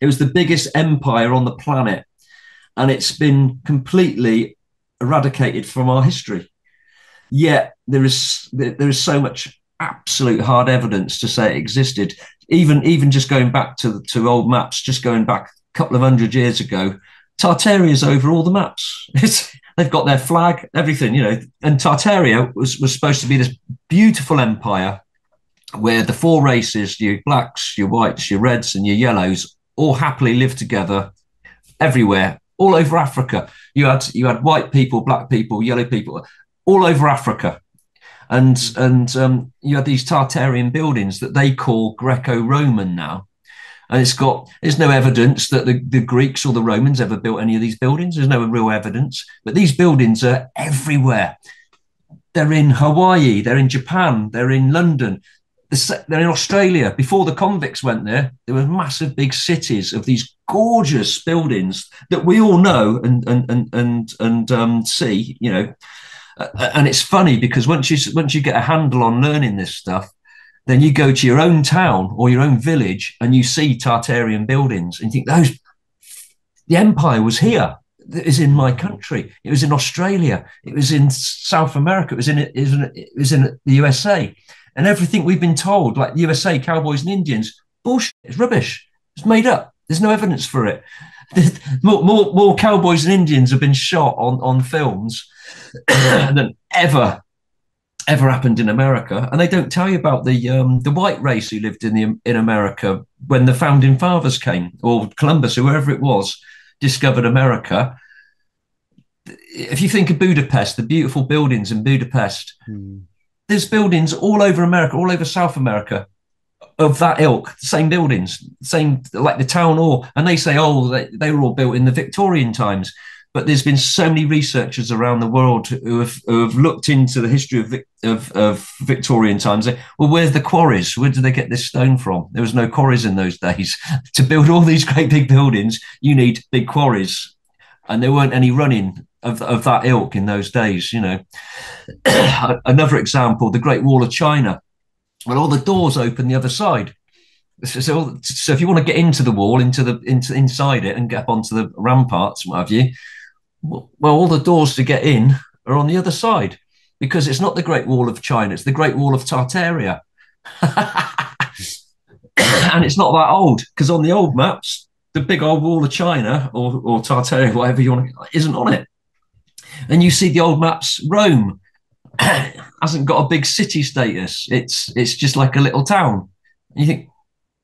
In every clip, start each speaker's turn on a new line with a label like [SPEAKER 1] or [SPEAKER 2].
[SPEAKER 1] It was the biggest empire on the planet, and it's been completely eradicated from our history. Yet there is there is so much absolute hard evidence to say it existed. Even even just going back to to old maps, just going back a couple of hundred years ago, Tartaria's over all the maps. They've got their flag, everything, you know. And Tartaria was was supposed to be this beautiful empire where the four races, your blacks, your whites, your reds, and your yellows, all happily live together everywhere, all over Africa. You had you had white people, black people, yellow people, all over Africa, and and um, you had these Tartarian buildings that they call Greco-Roman now, and it's got there's no evidence that the, the Greeks or the Romans ever built any of these buildings. There's no real evidence, but these buildings are everywhere. They're in Hawaii, they're in Japan, they're in London, they're in Australia. Before the convicts went there, there were massive big cities of these gorgeous buildings that we all know and and and and, and um, see. You know, and it's funny because once you once you get a handle on learning this stuff, then you go to your own town or your own village and you see Tartarian buildings and you think those the empire was here. It was in my country. It was in Australia. It was in South America. It was in it was in, it was in the USA and everything we've been told, like USA, cowboys and Indians, bullshit. It's rubbish. It's made up. There's no evidence for it. more, more, more cowboys and Indians have been shot on, on films than ever ever happened in America, and they don't tell you about the um, the white race who lived in the in America when the founding fathers came, or Columbus, whoever it was, discovered America. If you think of Budapest, the beautiful buildings in Budapest, mm there's buildings all over America, all over South America of that ilk, same buildings, same like the town hall. And they say, oh, they, they were all built in the Victorian times. But there's been so many researchers around the world who have, who have looked into the history of, of, of Victorian times. Well, where's the quarries? Where did they get this stone from? There was no quarries in those days. to build all these great big buildings, you need big quarries. And there weren't any running of, of that ilk in those days. You know, another example: the Great Wall of China. Well, all the doors open the other side. So, so, so if you want to get into the wall, into the into inside it, and get up onto the ramparts, what have you? Well, all the doors to get in are on the other side because it's not the Great Wall of China; it's the Great Wall of Tartaria. and it's not that old because on the old maps, the big old wall of China or, or Tartaria, whatever you want, to, isn't on it and you see the old maps Rome hasn't got a big city status. It's it's just like a little town. And you think,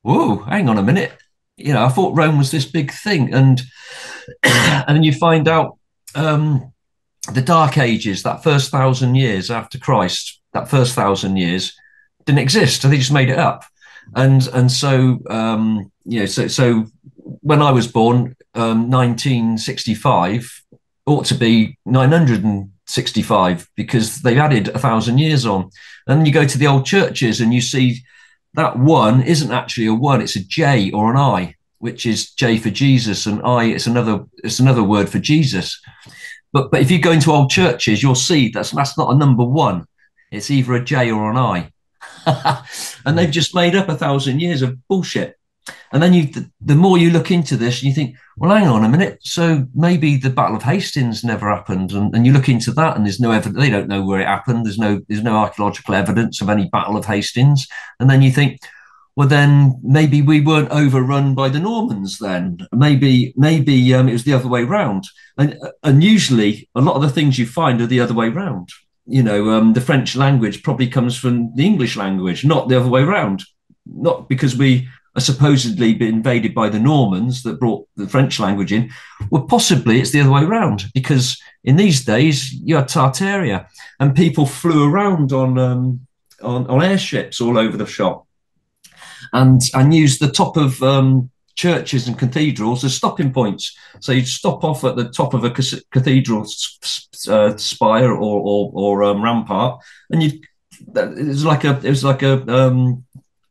[SPEAKER 1] whoa, hang on a minute. You know, I thought Rome was this big thing, and and then you find out um, the Dark Ages, that first thousand years after Christ, that first thousand years didn't exist. They just made it up, and and so um, you know, so so when I was born, um, 1965, ought to be 965 because they've added a thousand years on. And you go to the old churches and you see that one isn't actually a one, it's a J or an I, which is J for Jesus, and I it's another it's another word for Jesus. But but if you go into old churches, you'll see that's that's not a number one. It's either a J or an I. and they've just made up a thousand years of bullshit. And then you, the more you look into this, and you think, well, hang on a minute. So maybe the Battle of Hastings never happened, and, and you look into that, and there's no evidence. They don't know where it happened. There's no there's no archaeological evidence of any Battle of Hastings. And then you think, well, then maybe we weren't overrun by the Normans. Then maybe maybe um, it was the other way round. And and usually a lot of the things you find are the other way round. You know, um, the French language probably comes from the English language, not the other way round. Not because we supposedly been invaded by the Normans that brought the French language in, well, possibly it's the other way around because in these days you had Tartaria and people flew around on um, on, on, airships all over the shop and and used the top of um, churches and cathedrals as stopping points. So you'd stop off at the top of a cathedral uh, spire or or, or um, rampart, and you'd it was like a it was like a um,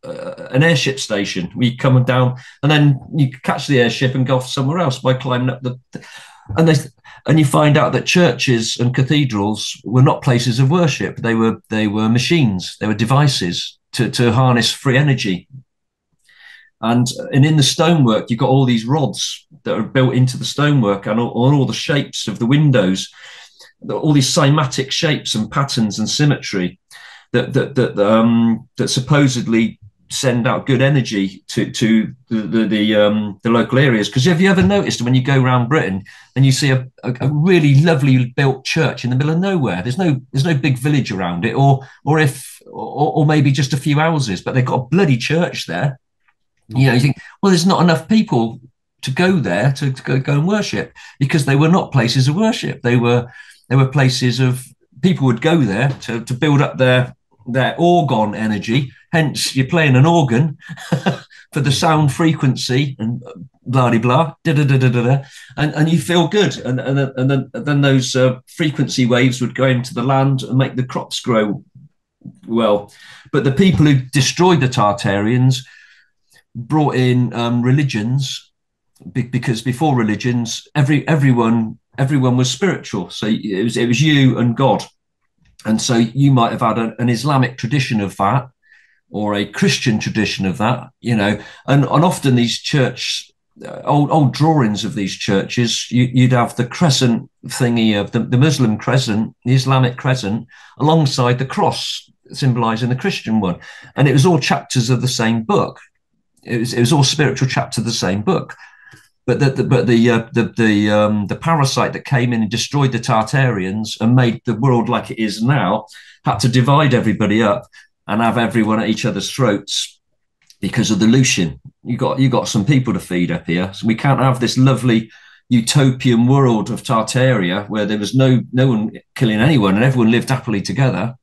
[SPEAKER 1] uh, an airship station. We come down, and then you catch the airship and go off somewhere else by climbing up the. And they and you find out that churches and cathedrals were not places of worship. They were they were machines. They were devices to to harness free energy. And and in the stonework, you've got all these rods that are built into the stonework and all, all the shapes of the windows, all these cymatic shapes and patterns and symmetry that that that um, that supposedly send out good energy to to the the, the, um, the local areas. Because have you ever noticed when you go around Britain and you see a, a, a, really lovely built church in the middle of nowhere? There's no there's no big village around it, or or if or, or maybe just a few houses, but they've got a bloody church there. You know, you think, well, there's not enough people to go there to, to go, go and worship because they were not places of worship. They were they were places of people would go there to, to build up their their orgone energy. Hence, you're playing an organ for the sound frequency and blah blah da da da da da, and and you feel good, and and and then then those uh, frequency waves would go into the land and make the crops grow well. But the people who destroyed the Tartarians brought in um, religions because before religions, every everyone everyone was spiritual. So it was it was you and God and so you might have had a, an Islamic tradition of that or a Christian tradition of that, you know, and, and often these church, uh, old, old drawings of these churches, you, would have the crescent thingy of the, the Muslim crescent, the Islamic crescent, alongside the cross symbolizing the Christian one. And it was all chapters of the same book. It was, it was all spiritual chapter of the same book. But the, the but the uh, the the um, the parasite that came in and destroyed the Tartarians and made the world like it is now had to divide everybody up and have everyone at each other's throats because of the Lucian. You got you got some people to feed up here, so we can't have this lovely utopian world of Tartaria where there was no no one killing anyone and everyone lived happily together,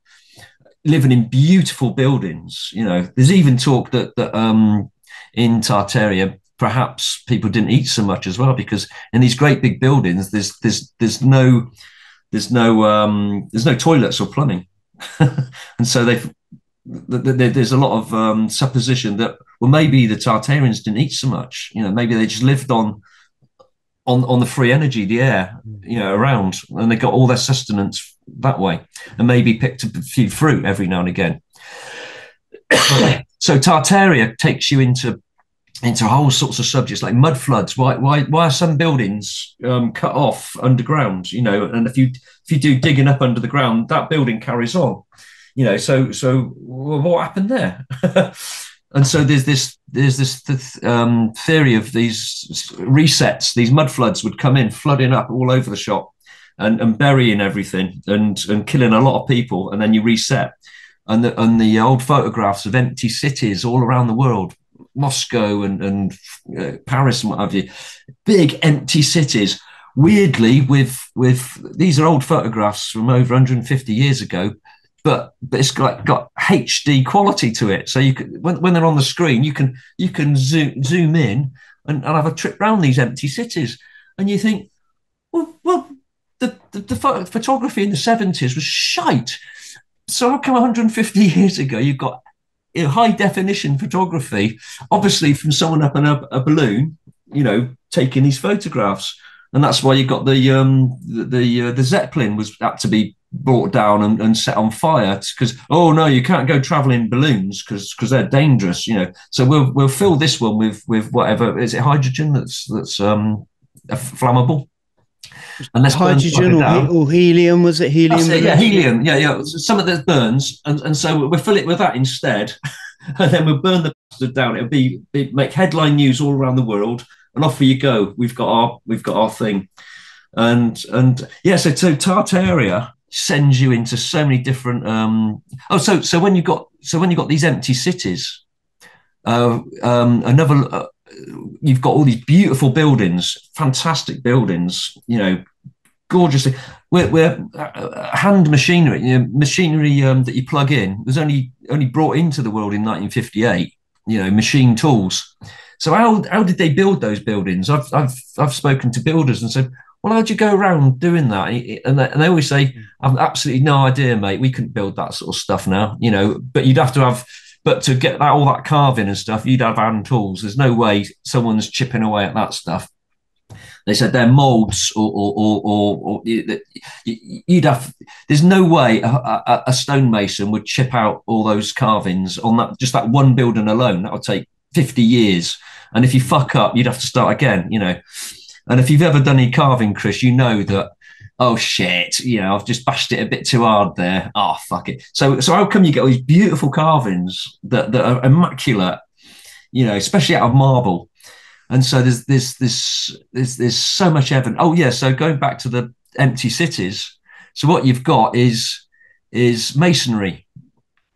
[SPEAKER 1] living in beautiful buildings. You know, there's even talk that that um, in Tartaria perhaps people didn't eat so much as well because in these great big buildings there's there's there's no there's no um, there's no toilets or plumbing and so they there's a lot of um, supposition that well maybe the Tartarians didn't eat so much you know maybe they just lived on on on the free energy the air you know around and they got all their sustenance that way and maybe picked a few fruit every now and again so Tartaria takes you into into whole sorts of subjects like mud floods. Why why why are some buildings um, cut off underground? You know, and if you if you do digging up under the ground, that building carries on. You know, so so what happened there? and so there's this there's this um, theory of these resets. These mud floods would come in, flooding up all over the shop, and, and burying everything and and killing a lot of people, and then you reset. And the, and the old photographs of empty cities all around the world Moscow and, and uh, Paris and what have you, big empty cities. Weirdly, with with these are old photographs from over 150 years ago, but but it's got got HD quality to it. So you can when, when they're on the screen, you can you can zoom zoom in and, and have a trip around these empty cities, and you think, well, well the, the, the photography in the 70s was shite. So how come 150 years ago you've got high definition photography, obviously from someone up in a, a, balloon, you know, taking these photographs, and that's why you got the um, the the, uh, the Zeppelin was had to be brought down and, and set on fire because oh no, you can't go traveling balloons because because they're dangerous, you know. So we'll we'll fill this one with with whatever is it hydrogen that's that's um, flammable.
[SPEAKER 2] Unless hydrogen or, or, helium was it helium?
[SPEAKER 1] It, yeah, helium. Yeah, yeah. Some of the burns, and, and so we'll fill it with that instead, and then we'll burn the bastard down. It'll be it make headline news all around the world, and off you go. We've got our we've got our thing, and and yeah. So so Tartaria sends you into so many different. um Oh, so so when you got so when you got these empty cities, uh, um, another. Uh, you've got all these beautiful buildings, fantastic buildings, you know, gorgeous. We're, we're uh, hand machinery, you know, machinery um, that you plug in was only only brought into the world in 1958. You know, machine tools. So how how did they build those buildings? I've I've I've spoken to builders and said, well, how'd you go around doing that? And they, and they always say, hmm. I've absolutely no idea, mate. We couldn't build that sort of stuff now, you know. But you'd have to have but to get that all that carving and stuff, you'd have hand tools. There's no way someone's chipping away at that stuff. They said they're molds, or or, or, or, or you'd have. There's no way a, a, a, stonemason would chip out all those carvings on that just that one building alone. That would take 50 years. And if you fuck up, you'd have to start again, you know. And if you've ever done any carving, Chris, you know that, oh shit, you know, I've just bashed it a bit too hard there. Oh, fuck it. So, so how come you get all these beautiful carvings that, that are immaculate, you know, especially out of marble? And so there's, there's, there's, there's, there's so much evidence. Oh, yeah. So going back to the empty cities. So what you've got is, is masonry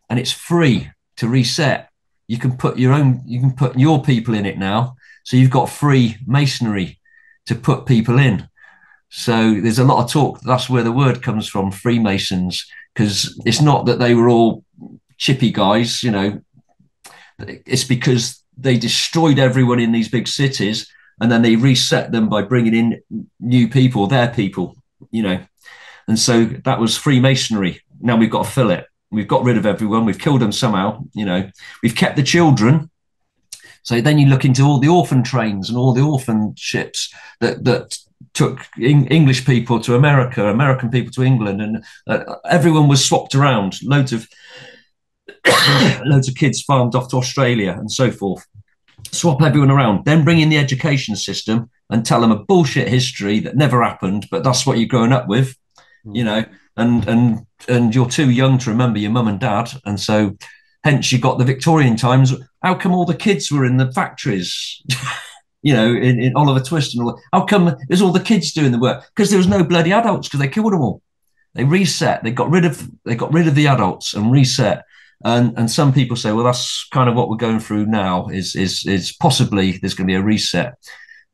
[SPEAKER 1] and it's free to reset. You can put your own, you can put your people in it now. So you've got free masonry to put people in. So there's a lot of talk. That's where the word comes from, Freemasons, because it's not that they were all chippy guys, you know. It's because they destroyed everyone in these big cities and then they reset them by bringing in new people, their people, you know. And so that was Freemasonry. Now we've got to fill it. We've got rid of everyone. We've killed them somehow, you know. We've kept the children so then you look into all the orphan trains and all the orphan ships that that took English people to America, American people to England, and uh, everyone was swapped around. Loads of loads of kids farmed off to Australia and so forth. Swap everyone around, then bring in the education system and tell them a bullshit history that never happened, but that's what you're growing up with, you know. And and and you're too young to remember your mum and dad, and so hence you got the Victorian times how come all the kids were in the factories? you know, in, in, Oliver Twist and all that. How come there's all the kids doing the work? Because there was no bloody adults because they killed them all. They reset. They got rid of they got rid of the adults and reset. And and some people say, well, that's kind of what we're going through now. Is is is possibly there's going to be a reset.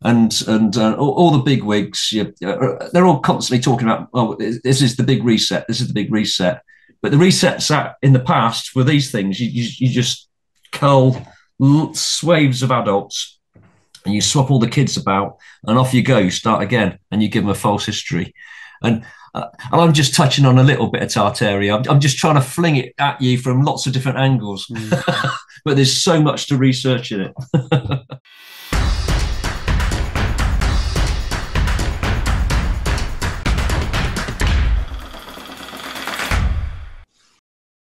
[SPEAKER 1] And and uh, all, all, the big wigs, you, uh, they're all constantly talking about, oh, this is the big reset. This is the big reset. But the resets that in the past were these things. You, you, you just cull swaves of adults and you swap all the kids about and off you go you start again and you give them a false history and uh, and I'm just touching on a little bit of Tartaria. I'm, I'm, just trying to fling it at you from lots of different angles, mm. but there's so much to research in it.